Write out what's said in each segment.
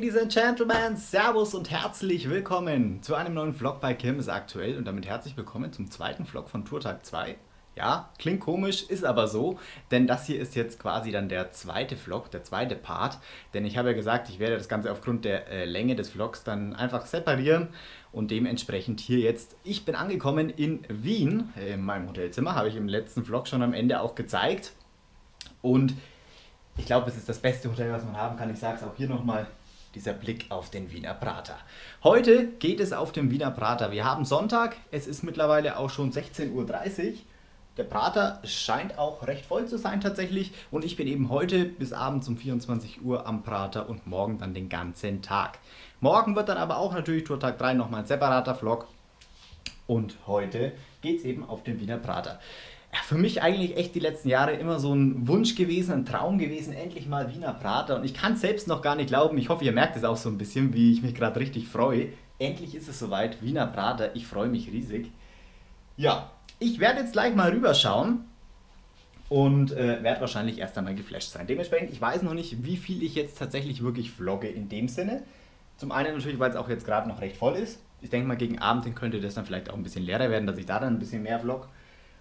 Ladies and Gentlemen, Servus und herzlich willkommen zu einem neuen Vlog bei Kirmes aktuell und damit herzlich willkommen zum zweiten Vlog von Tourtag 2. Ja, klingt komisch, ist aber so, denn das hier ist jetzt quasi dann der zweite Vlog, der zweite Part, denn ich habe ja gesagt, ich werde das Ganze aufgrund der äh, Länge des Vlogs dann einfach separieren und dementsprechend hier jetzt, ich bin angekommen in Wien, äh, in meinem Hotelzimmer, habe ich im letzten Vlog schon am Ende auch gezeigt und ich glaube, es ist das beste Hotel, was man haben kann. Ich sage es auch hier nochmal, dieser Blick auf den Wiener Prater. Heute geht es auf dem Wiener Prater. Wir haben Sonntag, es ist mittlerweile auch schon 16.30 Uhr. Der Prater scheint auch recht voll zu sein tatsächlich und ich bin eben heute bis abends um 24 Uhr am Prater und morgen dann den ganzen Tag. Morgen wird dann aber auch natürlich Tourtag 3 nochmal ein separater Vlog und heute geht es eben auf den Wiener Prater für mich eigentlich echt die letzten Jahre immer so ein Wunsch gewesen, ein Traum gewesen, endlich mal Wiener Prater. Und ich kann es selbst noch gar nicht glauben. Ich hoffe, ihr merkt es auch so ein bisschen, wie ich mich gerade richtig freue. Endlich ist es soweit, Wiener Prater. Ich freue mich riesig. Ja, ich werde jetzt gleich mal rüberschauen und äh, werde wahrscheinlich erst einmal geflasht sein. Dementsprechend, ich weiß noch nicht, wie viel ich jetzt tatsächlich wirklich vlogge in dem Sinne. Zum einen natürlich, weil es auch jetzt gerade noch recht voll ist. Ich denke mal, gegen Abend könnte das dann vielleicht auch ein bisschen leerer werden, dass ich da dann ein bisschen mehr vlog.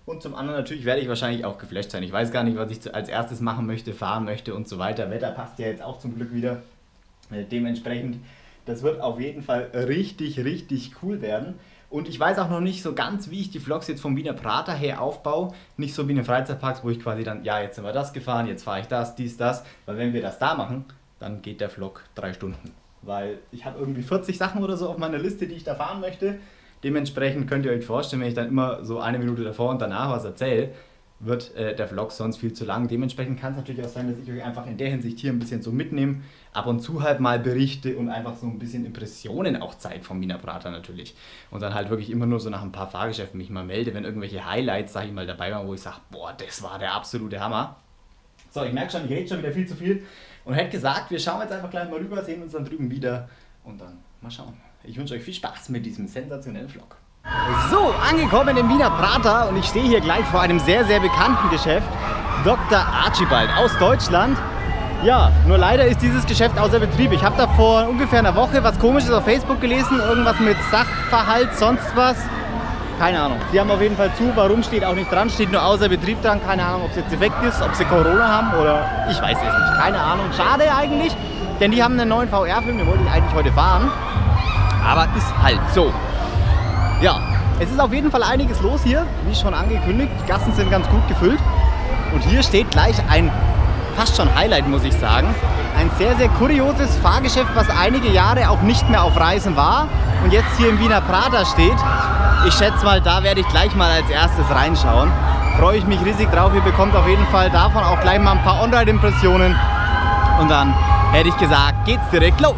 Und zum anderen natürlich werde ich wahrscheinlich auch geflasht sein. Ich weiß gar nicht, was ich als erstes machen möchte, fahren möchte und so weiter. Wetter passt ja jetzt auch zum Glück wieder. Äh, dementsprechend, das wird auf jeden Fall richtig, richtig cool werden. Und ich weiß auch noch nicht so ganz, wie ich die Vlogs jetzt vom Wiener Prater her aufbaue. Nicht so wie in den Freizeitparks, wo ich quasi dann, ja, jetzt sind wir das gefahren, jetzt fahre ich das, dies, das. Weil wenn wir das da machen, dann geht der Vlog drei Stunden. Weil ich habe irgendwie 40 Sachen oder so auf meiner Liste, die ich da fahren möchte. Dementsprechend könnt ihr euch vorstellen, wenn ich dann immer so eine Minute davor und danach was erzähle, wird äh, der Vlog sonst viel zu lang. Dementsprechend kann es natürlich auch sein, dass ich euch einfach in der Hinsicht hier ein bisschen so mitnehme, ab und zu halt mal berichte und einfach so ein bisschen Impressionen auch zeige vom Wiener Prater natürlich. Und dann halt wirklich immer nur so nach ein paar Fahrgeschäften mich mal melde, wenn irgendwelche Highlights, sag ich mal, dabei waren, wo ich sage, boah, das war der absolute Hammer. So, ich merke schon, ich rede schon wieder viel zu viel und hätte gesagt, wir schauen jetzt einfach gleich mal rüber, sehen uns dann drüben wieder und dann mal schauen. Ich wünsche euch viel Spaß mit diesem sensationellen Vlog. So, angekommen im Wiener Prater und ich stehe hier gleich vor einem sehr, sehr bekannten Geschäft. Dr. Archibald aus Deutschland. Ja, nur leider ist dieses Geschäft außer Betrieb. Ich habe da vor ungefähr einer Woche was komisches auf Facebook gelesen, irgendwas mit Sachverhalt, sonst was. Keine Ahnung. Die haben auf jeden Fall zu. Warum steht auch nicht dran? Steht nur außer Betrieb dran. Keine Ahnung, ob es jetzt effekt ist, ob sie Corona haben oder ich weiß es nicht. Keine Ahnung. Schade eigentlich, denn die haben einen neuen VR-Film, den wollte ich eigentlich heute fahren. Aber ist halt so. Ja, es ist auf jeden Fall einiges los hier, wie schon angekündigt. Die Gassen sind ganz gut gefüllt. Und hier steht gleich ein fast schon Highlight, muss ich sagen. Ein sehr, sehr kurioses Fahrgeschäft, was einige Jahre auch nicht mehr auf Reisen war und jetzt hier im Wiener Prater steht. Ich schätze mal, da werde ich gleich mal als erstes reinschauen. Freue ich mich riesig drauf. Ihr bekommt auf jeden Fall davon auch gleich mal ein paar Online-Impressionen. Und dann hätte ich gesagt, geht's direkt los.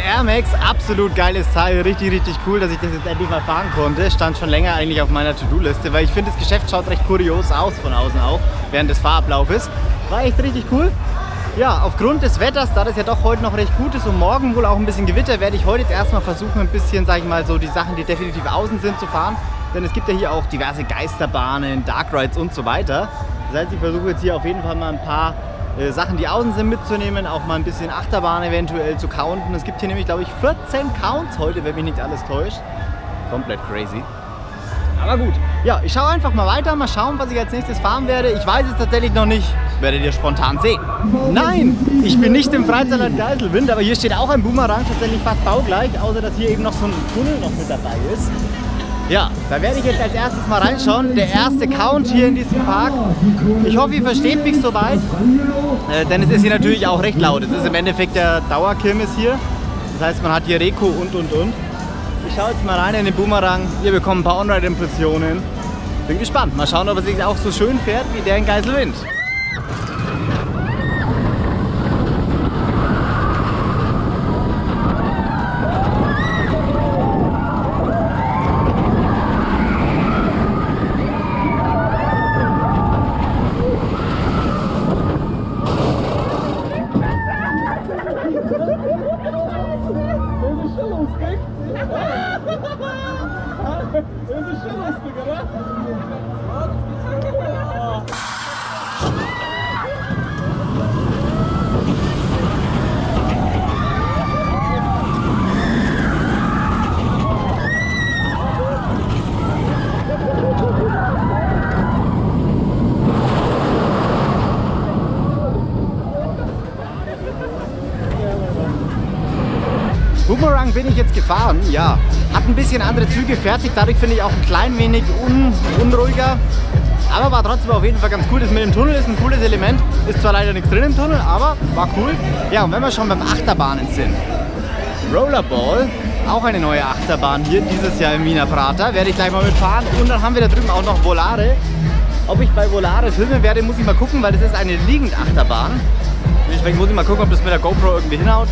Der Air Max, absolut geiles Teil, richtig, richtig cool, dass ich das jetzt endlich mal fahren konnte. Stand schon länger eigentlich auf meiner To-Do-Liste, weil ich finde, das Geschäft schaut recht kurios aus von außen auch, während des Fahrablaufes. War echt richtig cool. Ja, aufgrund des Wetters, da das ja doch heute noch recht gut ist und morgen wohl auch ein bisschen Gewitter, werde ich heute jetzt erstmal versuchen, ein bisschen, sag ich mal, so die Sachen, die definitiv außen sind, zu fahren. Denn es gibt ja hier auch diverse Geisterbahnen, Dark Rides und so weiter. Das heißt, ich versuche jetzt hier auf jeden Fall mal ein paar äh, Sachen, die außen sind, mitzunehmen, auch mal ein bisschen Achterbahn eventuell zu counten. Es gibt hier nämlich, glaube ich, 14 Counts heute, wenn mich nicht alles täuscht. Komplett crazy. Aber gut, ja, ich schaue einfach mal weiter, mal schauen, was ich als nächstes fahren werde. Ich weiß es tatsächlich noch nicht, werdet ihr spontan sehen. Nein, ich bin nicht im Freizeitland Geiselwind, aber hier steht auch ein Boomerang, tatsächlich fast baugleich, außer dass hier eben noch so ein Tunnel noch mit dabei ist. Ja, da werde ich jetzt als erstes mal reinschauen. Der erste Count hier in diesem Park. Ich hoffe, ihr versteht mich soweit, äh, denn es ist hier natürlich auch recht laut. Es ist im Endeffekt der Dauerkirmes hier. Das heißt, man hat hier Reko und und und. Ich schaue jetzt mal rein in den Boomerang. Wir bekommen ein paar On-Ride-Impressionen. Bin gespannt. Mal schauen, ob er sich auch so schön fährt wie der in Geiselwind. Bin ich jetzt gefahren, ja. Hat ein bisschen andere Züge fertig, dadurch finde ich auch ein klein wenig un unruhiger. Aber war trotzdem auf jeden Fall ganz cool. Das mit dem Tunnel ist ein cooles Element. Ist zwar leider nichts drin im Tunnel, aber war cool. Ja, und wenn wir schon beim Achterbahnen sind. Rollerball, auch eine neue Achterbahn hier dieses Jahr im Wiener Prater. Werde ich gleich mal mitfahren. Und dann haben wir da drüben auch noch Volare. Ob ich bei Volare filmen werde, muss ich mal gucken, weil das ist eine liegende Achterbahn. Dementsprechend muss ich mal gucken, ob das mit der GoPro irgendwie hinhaut.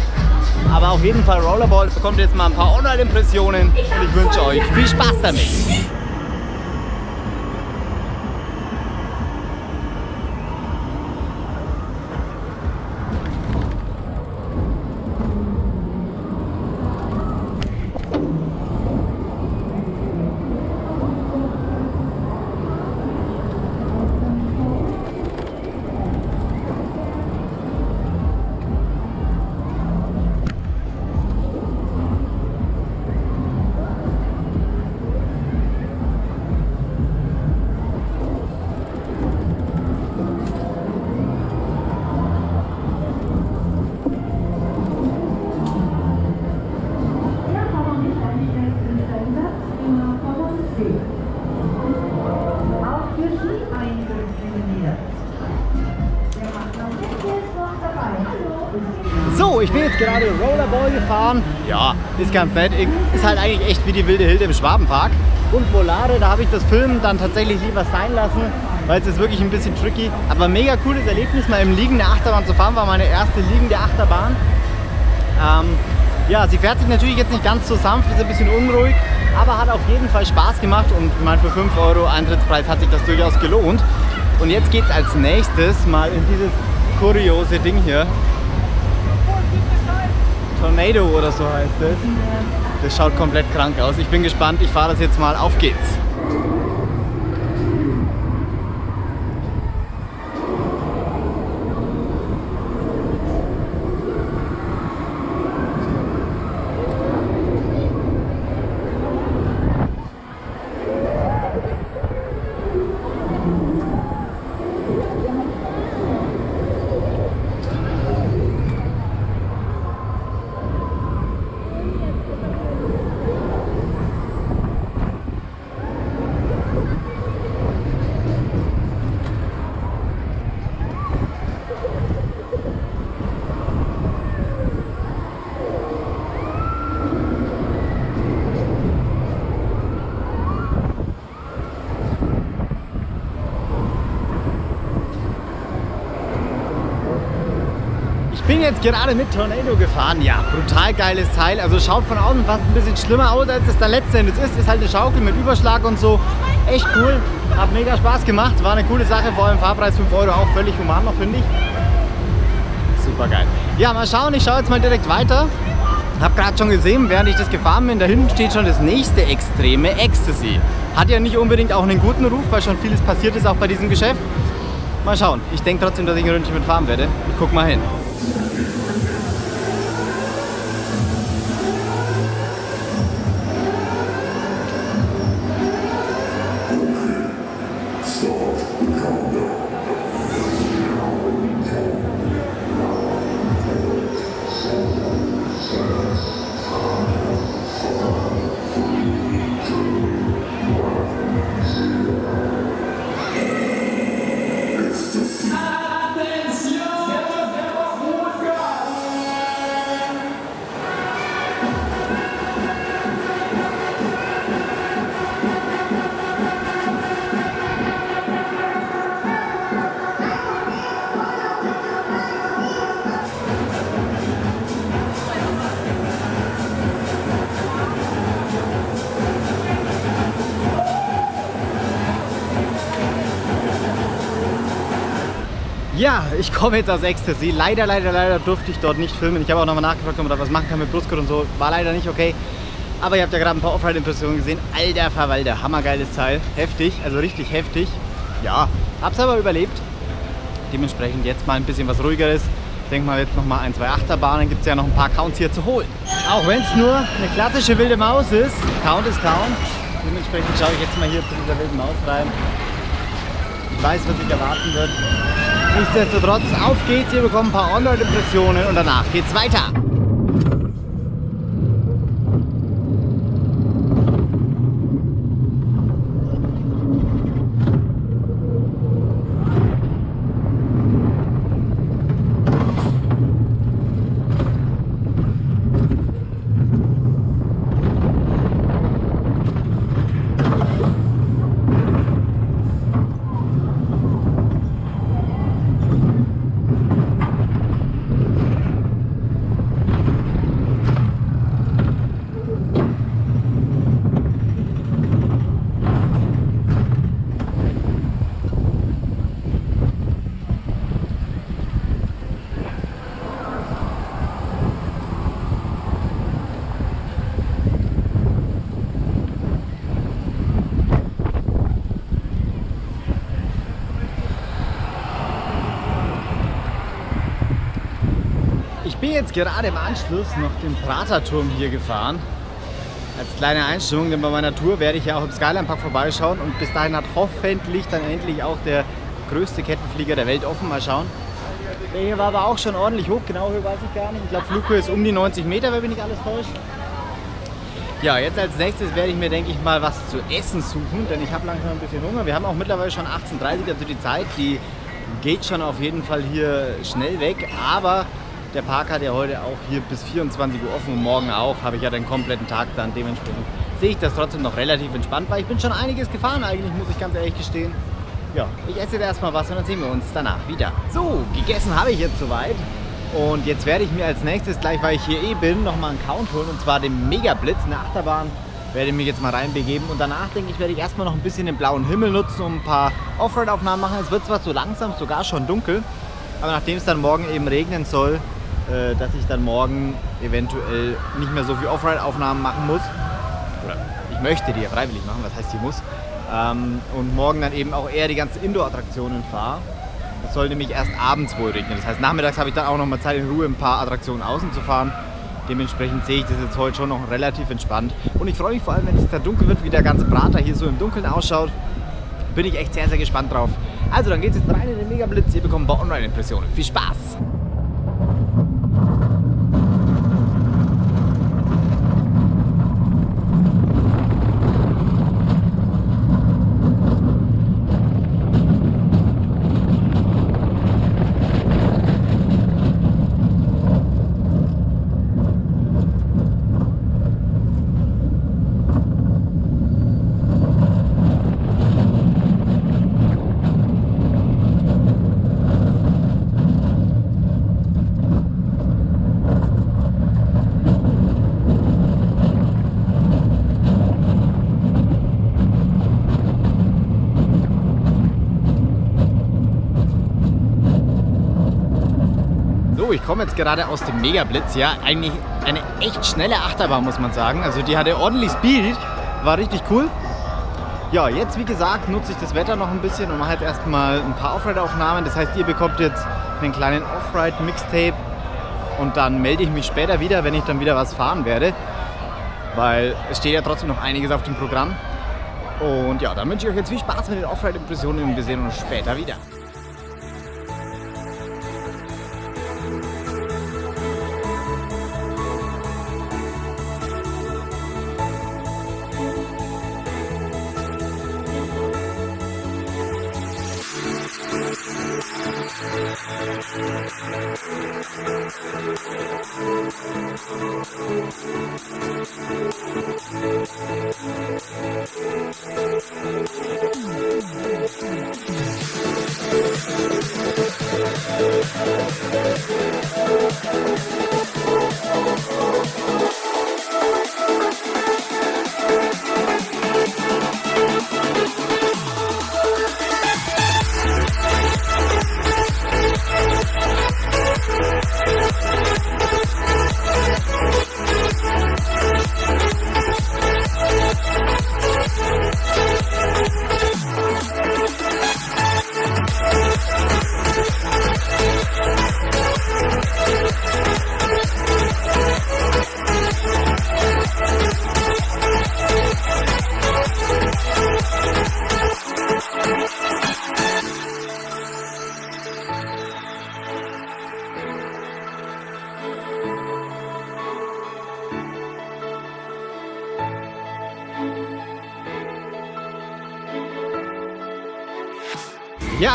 Aber auf jeden Fall Rollerball bekommt jetzt mal ein paar Online-Impressionen und ich wünsche euch viel Spaß damit. Gerade Rollerball gefahren. Ja, ist ganz nett. Ist halt eigentlich echt wie die wilde Hilde im Schwabenpark. Und Volare, da habe ich das Filmen dann tatsächlich lieber sein lassen, weil es ist wirklich ein bisschen tricky. Aber mega cooles Erlebnis, mal im liegende Achterbahn zu fahren, war meine erste liegende Achterbahn. Ähm, ja, sie fährt sich natürlich jetzt nicht ganz so sanft, ist ein bisschen unruhig, aber hat auf jeden Fall Spaß gemacht und ich meine, für 5 Euro Eintrittspreis hat sich das durchaus gelohnt. Und jetzt geht es als nächstes mal in dieses kuriose Ding hier. Tornado oder so heißt es. Das schaut komplett krank aus. Ich bin gespannt, ich fahre das jetzt mal. Auf geht's! Bin jetzt gerade mit Tornado gefahren. Ja, brutal geiles Teil. Also schaut von außen fast ein bisschen schlimmer aus, als es dann letztendlich ist. Ist halt eine Schaukel mit Überschlag und so. Echt cool. Hat mega Spaß gemacht. War eine coole Sache. Vor allem Fahrpreis 5 Euro auch völlig human noch, finde ich. Super geil. Ja, mal schauen. Ich schaue jetzt mal direkt weiter. Hab gerade schon gesehen, während ich das gefahren bin, da hinten steht schon das nächste Extreme, Ecstasy. Hat ja nicht unbedingt auch einen guten Ruf, weil schon vieles passiert ist auch bei diesem Geschäft. Mal schauen. Ich denke trotzdem, dass ich ein Ründchen mitfahren werde. Ich guck mal hin. Thank you. Ja, ich komme jetzt aus Ecstasy. Leider, leider, leider durfte ich dort nicht filmen. Ich habe auch nochmal nachgefragt, ob man da was machen kann mit Brustgurt und so. War leider nicht okay. Aber ihr habt ja gerade ein paar Offride-Impressionen gesehen. Alter Verwalter, hammergeiles Teil. Heftig, also richtig heftig. Ja, hab's aber überlebt. Dementsprechend jetzt mal ein bisschen was ruhigeres. Ich denke mal jetzt noch mal ein, zwei Achterbahnen. Gibt es ja noch ein paar Counts hier zu holen. Auch wenn es nur eine klassische wilde Maus ist. Count ist Count. Dementsprechend schaue ich jetzt mal hier zu dieser wilden Maus rein. Ich weiß, was sich erwarten wird. Nichtsdestotrotz, auf geht's, ihr bekommt ein paar Online-Impressionen und danach geht's weiter. Bin jetzt gerade im Anschluss noch den Praterturm hier gefahren. Als kleine Einstellung, denn bei meiner Tour werde ich ja auch im Skyline Park vorbeischauen und bis dahin hat hoffentlich dann endlich auch der größte Kettenflieger der Welt offen. Mal schauen. Der hier war aber auch schon ordentlich hoch, genau hier weiß ich gar nicht. Ich glaube Flughöhe ist um die 90 Meter, wenn mich nicht alles täuscht. Ja, jetzt als nächstes werde ich mir, denke ich mal, was zu essen suchen, denn ich habe langsam ein bisschen Hunger. Wir haben auch mittlerweile schon 18.30 Uhr, also die Zeit, die geht schon auf jeden Fall hier schnell weg. Aber der Park hat ja heute auch hier bis 24 Uhr offen und morgen auch. Habe ich ja den kompletten Tag dann. Dementsprechend sehe ich das trotzdem noch relativ entspannt, weil ich bin schon einiges gefahren eigentlich, muss ich ganz ehrlich gestehen. Ja, ich esse jetzt erstmal was und dann sehen wir uns danach wieder. So, gegessen habe ich jetzt soweit. Und jetzt werde ich mir als nächstes, gleich weil ich hier eh bin, nochmal einen Count holen. Und zwar den Mega Blitz, eine Achterbahn. Werde ich mich jetzt mal reinbegeben. Und danach, denke ich, werde ich erstmal noch ein bisschen den blauen Himmel nutzen, um ein paar Offroad-Aufnahmen machen. Es wird zwar so langsam sogar schon dunkel. Aber nachdem es dann morgen eben regnen soll, äh, dass ich dann morgen eventuell nicht mehr so viel Offride-Aufnahmen machen muss. Oder ich möchte die ja freiwillig machen, was heißt ich muss. Ähm, und morgen dann eben auch eher die ganzen Indoor-Attraktionen fahre. Es soll nämlich erst abends wohl regnen. Das heißt, nachmittags habe ich dann auch noch mal Zeit in Ruhe, ein paar Attraktionen außen zu fahren. Dementsprechend sehe ich das jetzt heute schon noch relativ entspannt. Und ich freue mich vor allem, wenn es dann dunkel wird, wie der ganze Prater hier so im Dunkeln ausschaut. Bin ich echt sehr, sehr gespannt drauf. Also, dann geht es jetzt rein in den Megablitz. Ihr bekommt ein paar Online-Impressionen. Viel Spaß! Ich komme jetzt gerade aus dem Megablitz. Ja, eigentlich eine echt schnelle Achterbahn, muss man sagen. Also die hatte ordentlich Speed, war richtig cool. Ja, jetzt wie gesagt nutze ich das Wetter noch ein bisschen und mache jetzt erstmal ein paar Offride-Aufnahmen. Das heißt, ihr bekommt jetzt einen kleinen Offride-Mixtape und dann melde ich mich später wieder, wenn ich dann wieder was fahren werde. Weil es steht ja trotzdem noch einiges auf dem Programm. Und ja, dann wünsche ich euch jetzt viel Spaß mit den Offride-Impressionen und wir sehen uns später wieder. Thank you.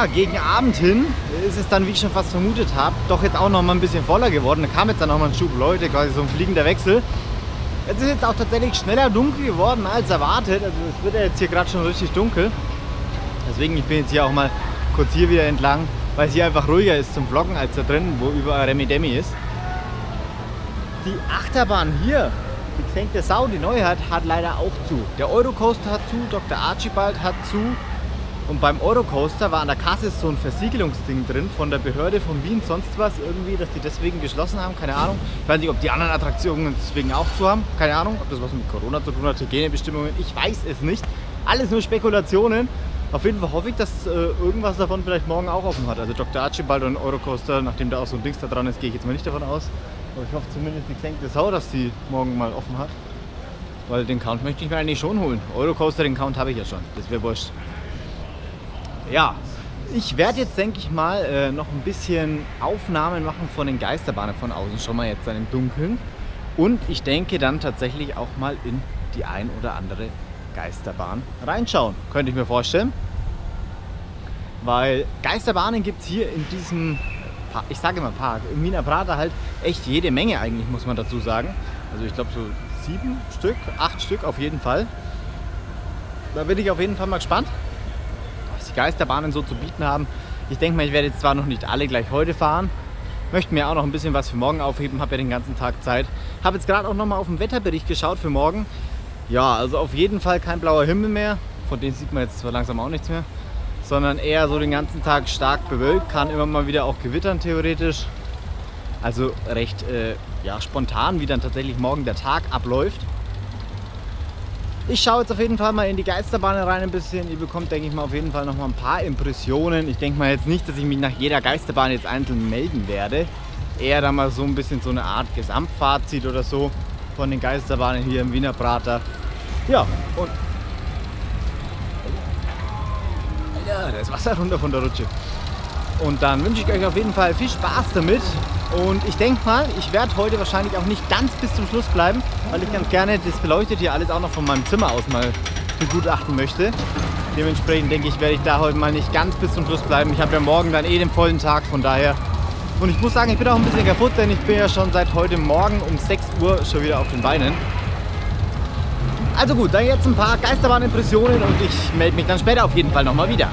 Gegen Abend hin ist es dann, wie ich schon fast vermutet habe, doch jetzt auch noch mal ein bisschen voller geworden. Da kam jetzt dann noch mal ein Schub Leute, quasi so ein fliegender Wechsel. Es ist jetzt auch tatsächlich schneller dunkel geworden als erwartet. Also es wird ja jetzt hier gerade schon richtig dunkel. Deswegen, ich bin jetzt hier auch mal kurz hier wieder entlang, weil es hier einfach ruhiger ist zum Vloggen als da drin, wo überall Remi Demi ist. Die Achterbahn hier, die gesenkte Sau, die neu hat, hat leider auch zu. Der Eurocoaster hat zu, Dr. Archibald hat zu. Und beim Eurocoaster war an der Kasse so ein Versiegelungsding drin von der Behörde von Wien, sonst was irgendwie, dass die deswegen geschlossen haben, keine Ahnung. Ich weiß nicht, ob die anderen Attraktionen deswegen auch zu haben, keine Ahnung, ob das was mit Corona zu tun hat, Hygienebestimmungen, ich weiß es nicht. Alles nur Spekulationen. Auf jeden Fall hoffe ich, dass äh, irgendwas davon vielleicht morgen auch offen hat. Also Dr. Archibald und Eurocoaster, nachdem da auch so ein Dings da dran ist, gehe ich jetzt mal nicht davon aus. Aber ich hoffe zumindest die gesenkte Sau, dass die morgen mal offen hat. Weil den Count möchte ich mir eigentlich schon holen. Eurocoaster, den Count habe ich ja schon. Das wäre wurscht. Ja, ich werde jetzt, denke ich mal, äh, noch ein bisschen Aufnahmen machen von den Geisterbahnen von außen, schon mal jetzt dann im Dunkeln. Und ich denke dann tatsächlich auch mal in die ein oder andere Geisterbahn reinschauen, könnte ich mir vorstellen. Weil Geisterbahnen gibt es hier in diesem, ich sage immer Park, im Wiener Prater halt echt jede Menge eigentlich, muss man dazu sagen. Also ich glaube so sieben Stück, acht Stück auf jeden Fall. Da bin ich auf jeden Fall mal gespannt Geisterbahnen so zu bieten haben. Ich denke mal, ich werde jetzt zwar noch nicht alle gleich heute fahren, möchte mir auch noch ein bisschen was für morgen aufheben, habe ja den ganzen Tag Zeit. Habe jetzt gerade auch noch mal auf den Wetterbericht geschaut für morgen. Ja, also auf jeden Fall kein blauer Himmel mehr, von dem sieht man jetzt zwar langsam auch nichts mehr, sondern eher so den ganzen Tag stark bewölkt, kann immer mal wieder auch gewittern theoretisch. Also recht äh, ja, spontan, wie dann tatsächlich morgen der Tag abläuft. Ich schaue jetzt auf jeden Fall mal in die Geisterbahn rein ein bisschen. Ihr bekommt, denke ich mal, auf jeden Fall noch mal ein paar Impressionen. Ich denke mal jetzt nicht, dass ich mich nach jeder Geisterbahn jetzt einzeln melden werde. Eher dann mal so ein bisschen so eine Art Gesamtfazit oder so von den Geisterbahnen hier im Wiener Prater. Ja, und... Ja, da ist Wasser runter von der Rutsche. Und dann wünsche ich euch auf jeden Fall viel Spaß damit. Und ich denke mal, ich werde heute wahrscheinlich auch nicht ganz bis zum Schluss bleiben, weil ich ganz gerne das beleuchtet hier alles auch noch von meinem Zimmer aus mal begutachten möchte. Dementsprechend denke ich, werde ich da heute mal nicht ganz bis zum Schluss bleiben. Ich habe ja morgen dann eh den vollen Tag, von daher. Und ich muss sagen, ich bin auch ein bisschen kaputt, denn ich bin ja schon seit heute Morgen um 6 Uhr schon wieder auf den Beinen. Also gut, dann jetzt ein paar Geisterbahn-Impressionen und ich melde mich dann später auf jeden Fall nochmal wieder.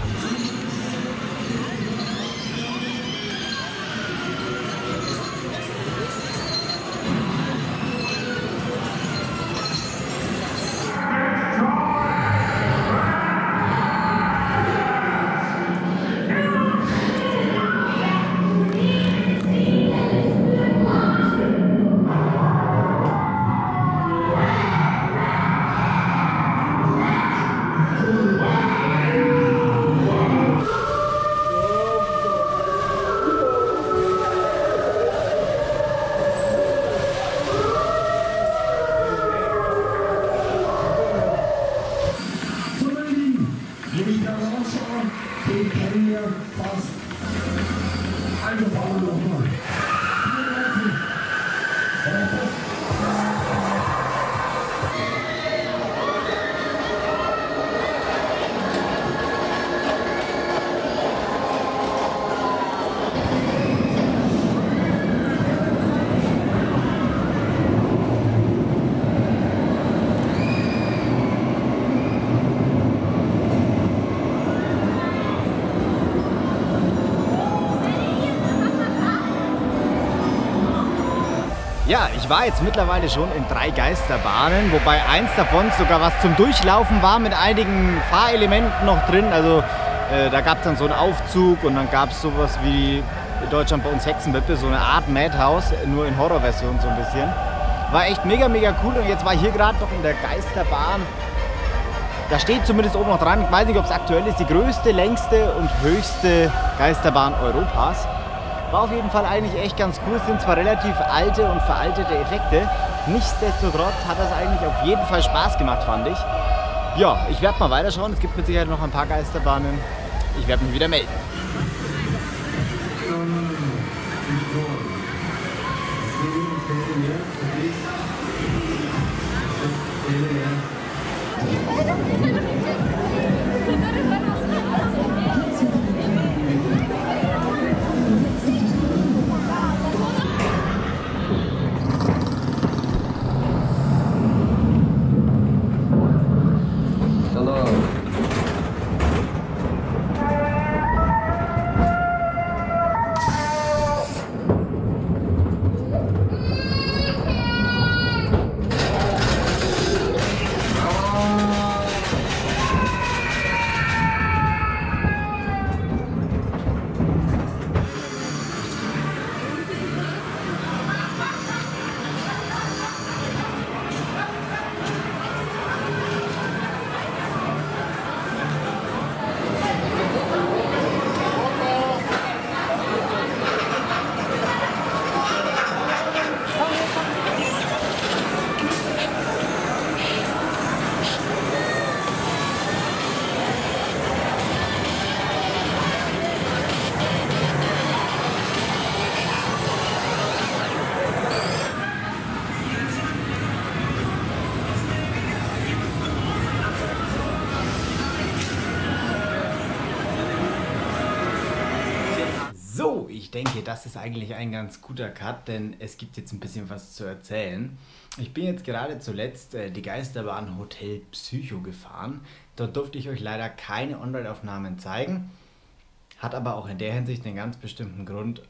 War jetzt mittlerweile schon in drei Geisterbahnen, wobei eins davon sogar was zum Durchlaufen war mit einigen Fahrelementen noch drin. Also äh, da gab es dann so einen Aufzug und dann gab es sowas wie in Deutschland bei uns Hexenwippe, so eine Art Madhouse, nur in Horrorversion so ein bisschen. War echt mega, mega cool und jetzt war ich hier gerade noch in der Geisterbahn. Da steht zumindest oben noch dran, ich weiß nicht, ob es aktuell ist, die größte, längste und höchste Geisterbahn Europas. War auf jeden Fall eigentlich echt ganz cool. Es sind zwar relativ alte und veraltete Effekte. Nichtsdestotrotz hat das eigentlich auf jeden Fall Spaß gemacht, fand ich. Ja, ich werde mal weiterschauen. Es gibt mit Sicherheit noch ein paar Geisterbahnen. Ich werde mich wieder melden. Ich denke, das ist eigentlich ein ganz guter Cut, denn es gibt jetzt ein bisschen was zu erzählen. Ich bin jetzt gerade zuletzt äh, die Geisterbahn Hotel Psycho gefahren. Dort durfte ich euch leider keine Online-Aufnahmen zeigen. Hat aber auch in der Hinsicht einen ganz bestimmten Grund.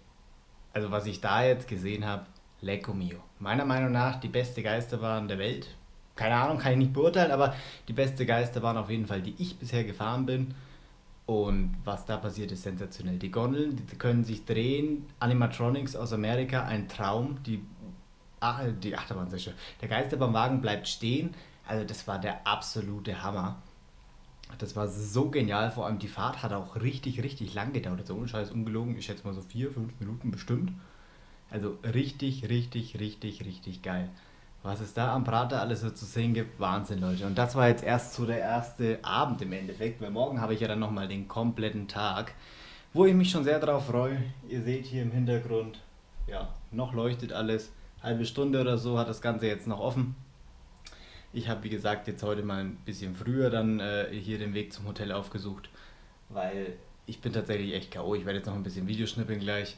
Also was ich da jetzt gesehen habe, Lecco Mio. Meiner Meinung nach die beste Geisterbahn der Welt. Keine Ahnung, kann ich nicht beurteilen, aber die beste Geisterbahn auf jeden Fall, die ich bisher gefahren bin. Und was da passiert, ist sensationell. Die Gondeln, die können sich drehen. Animatronics aus Amerika, ein Traum. Die, ach, die Achterbahn, sehr schön. Der Geisterbahnwagen bleibt stehen. Also das war der absolute Hammer. Das war so genial. Vor allem die Fahrt hat auch richtig, richtig lang gedauert. Also ohne Scheiß ungelogen. Ich schätze mal so vier, fünf Minuten bestimmt. Also richtig, richtig, richtig, richtig geil. Was es da am Prater alles so zu sehen gibt, Wahnsinn, Leute. Und das war jetzt erst so der erste Abend im Endeffekt, weil morgen habe ich ja dann nochmal den kompletten Tag, wo ich mich schon sehr darauf freue. Ihr seht hier im Hintergrund, ja, noch leuchtet alles. Halbe Stunde oder so hat das Ganze jetzt noch offen. Ich habe, wie gesagt, jetzt heute mal ein bisschen früher dann äh, hier den Weg zum Hotel aufgesucht, weil ich bin tatsächlich echt K.O. Ich werde jetzt noch ein bisschen Videoschnippeln gleich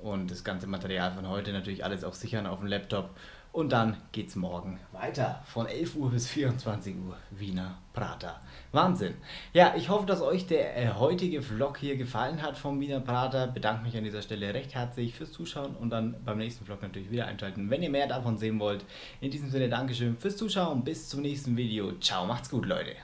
und das ganze Material von heute natürlich alles auch sichern auf dem Laptop. Und dann geht's morgen weiter von 11 Uhr bis 24 Uhr Wiener Prater. Wahnsinn. Ja, ich hoffe, dass euch der äh, heutige Vlog hier gefallen hat vom Wiener Prater. Bedanke mich an dieser Stelle recht herzlich fürs Zuschauen und dann beim nächsten Vlog natürlich wieder einschalten, wenn ihr mehr davon sehen wollt. In diesem Sinne Dankeschön fürs Zuschauen. Bis zum nächsten Video. Ciao, macht's gut, Leute.